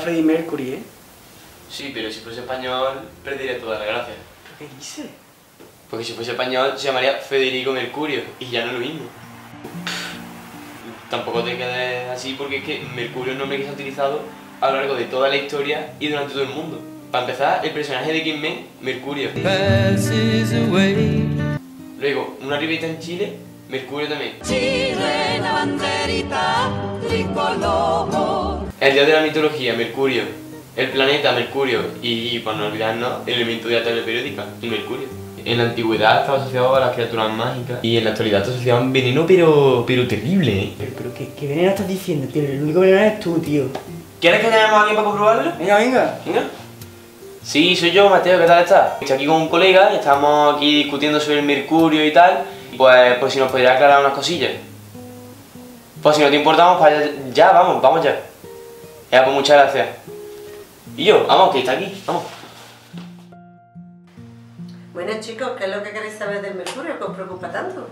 Mola Freddie Mercury, ¿eh? Sí, pero si fuese español, perdería toda la gracia. ¿Pero qué dices? Porque si fuese español, se llamaría Federico Mercurio, y ya no es lo mismo. Tampoco te quedes así porque es que Mercurio es un nombre que se ha utilizado a lo largo de toda la historia y durante todo el mundo. Para empezar, el personaje de X-Men, Mercurio. Luego, una ribeta en Chile, Mercurio también. Chile, la banderita tricolor. El dios de la mitología, Mercurio. El planeta, Mercurio. Y, para no olvidarnos, el elemento de la tabla periódica, el Mercurio. En la antigüedad estaba asociado a las criaturas mágicas y en la actualidad está asociado a un veneno, pero, pero terrible, ¿eh? Pero, pero ¿qué, ¿qué veneno estás diciendo, tío? El único veneno eres tú, tío. ¿Quieres que tenemos a alguien para comprobarlo? Venga, venga. Venga. Sí, soy yo, Mateo, ¿qué tal estás? Estoy aquí con un colega y estamos aquí discutiendo sobre el mercurio y tal. Pues, pues si nos podría aclarar unas cosillas. Pues si no te importa, vamos para allá. Ya, vamos, vamos ya. Ya, pues muchas gracias. Y yo, vamos, que está aquí, vamos. Bueno chicos, ¿qué es lo que queréis saber del mercurio que os preocupa tanto?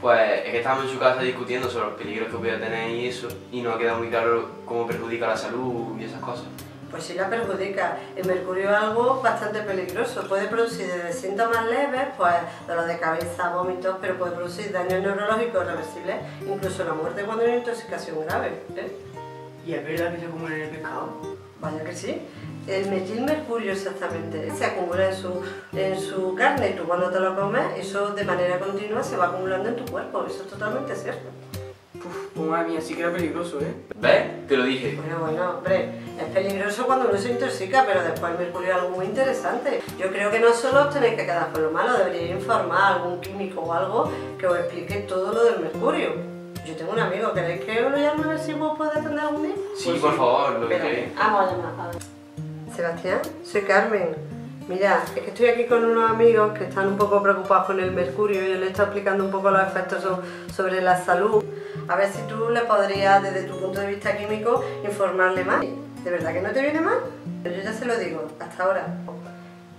Pues es que estábamos en su casa discutiendo sobre los peligros que podía tener y eso, y no ha quedado muy claro cómo perjudica la salud y esas cosas. Pues sí la perjudica. El mercurio es algo bastante peligroso. Puede producir desde síntomas leves, pues dolor de cabeza, vómitos, pero puede producir daños neurológicos reversibles, incluso la muerte cuando hay una intoxicación grave. ¿eh? ¿Y es verdad que se acumula en el pescado? Vaya que sí. El metilmercurio exactamente se acumula en su, en su carne y tú cuando te lo comes, eso de manera continua se va acumulando en tu cuerpo. Eso es totalmente cierto. Uf, madre mía, sí que era peligroso, ¿eh? ¿Ves? Te lo dije. Bueno, bueno, hombre, es peligroso cuando uno se intoxica, pero después el mercurio es algo muy interesante. Yo creo que no solo os tenéis que quedar con lo malo, deberíais informar a algún químico o algo que os explique todo lo del mercurio. Yo tengo un amigo, ¿queréis que lo llame a ver si vos podéis atender algún día? Sí, por favor, lo que Espera, queréis. Vamos a llamar. a ver. Sebastián, soy Carmen. Mira, es que estoy aquí con unos amigos que están un poco preocupados con el mercurio y yo les estoy explicando un poco los efectos so- sobre la salud. A ver si tú le podrías, desde tu punto de vista químico, informarle más. ¿De verdad que no te viene mal? Yo ya se lo digo, hasta ahora.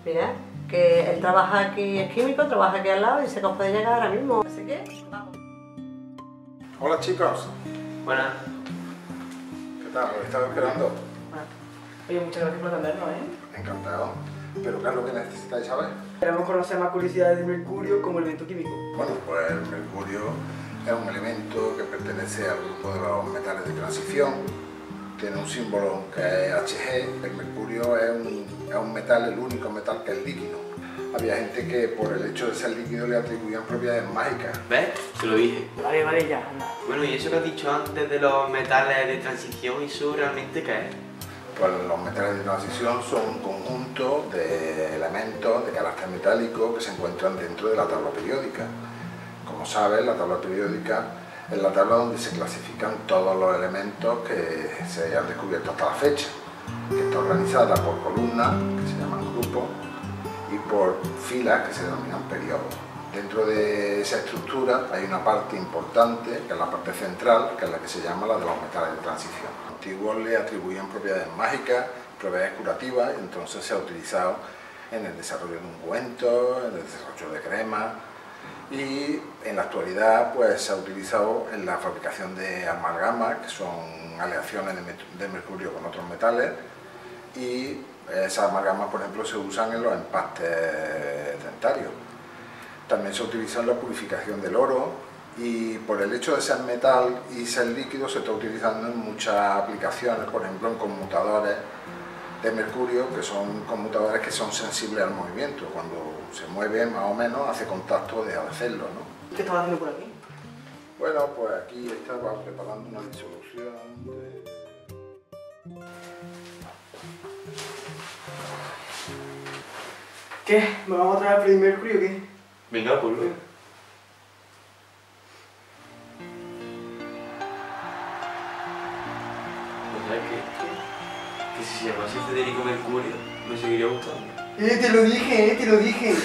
Mira, que él trabaja aquí, es químico, trabaja aquí al lado y sé que os puede llegar ahora mismo. Así que, vamos. Hola chicos, Bueno, ¿qué tal? ¿Os estaba esperando? Oye, muchas gracias por atendernos, ¿eh? Encantado. ¿Pero qué es lo que necesitáis saber? Queremos conocer más curiosidades del mercurio como elemento químico. Bueno, pues el mercurio es un elemento que pertenece al grupo de los metales de transición. Tiene un símbolo que es Hg. El mercurio es un, es un metal, el único metal que es líquido. Había gente que por el hecho de ser líquido le atribuían propiedades mágicas. ¿ves? Te lo dije. Vale, vale, ya, anda. Bueno, y eso que has dicho antes de los metales de transición, ¿eso realmente qué es? Pues los metales de transición son un conjunto de elementos de carácter metálico que se encuentran dentro de la tabla periódica. Como sabes, la tabla periódica es la tabla donde se clasifican todos los elementos que se han descubierto hasta la fecha, que está organizada por columnas, que se llaman grupos, y por filas, que se denominan periodos. Dentro de esa estructura hay una parte importante, que es la parte central, que es la que se llama la de los metales de transición. Los antiguos le atribuían propiedades mágicas, propiedades curativas, y entonces se ha utilizado en el desarrollo de ungüentos, en el desarrollo de cremas, y en la actualidad pues, se ha utilizado en la fabricación de amalgamas, que son aleaciones de, mercurio con otros metales, y esas amalgamas, por ejemplo, se usan en los empastes dentarios. También se utiliza en la purificación del oro y por el hecho de ser metal y ser líquido se está utilizando en muchas aplicaciones, por ejemplo en conmutadores de mercurio, que son conmutadores que son sensibles al movimiento. Cuando se mueve más o menos hace contacto de hacerlo. ¿no? ¿Qué estabas haciendo por aquí? Bueno, pues aquí estaba preparando una disolución de... ¿Qué? ¿Me vamos a traer a Freddie Mercury o qué? Venga, pues. Pues que, si se llamase Federico Mercurio, me seguiría gustando. Eh, te lo dije, eh, te lo dije.